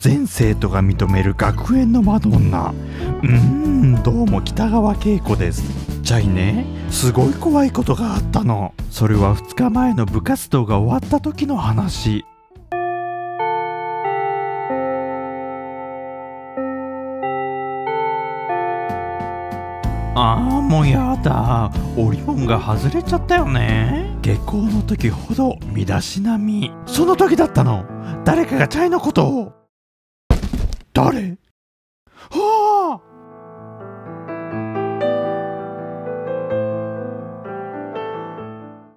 全生徒が認める学園のマドンナ。うーんどうも北川景子です。じゃいね。すごい怖いことがあったの。それは2日前の部活動が終わった時の話。ああもうやだ。オリオンが外れちゃったよね。下校の時ほど身だしなみ。その時だったの。誰かがチャイのことを。誰は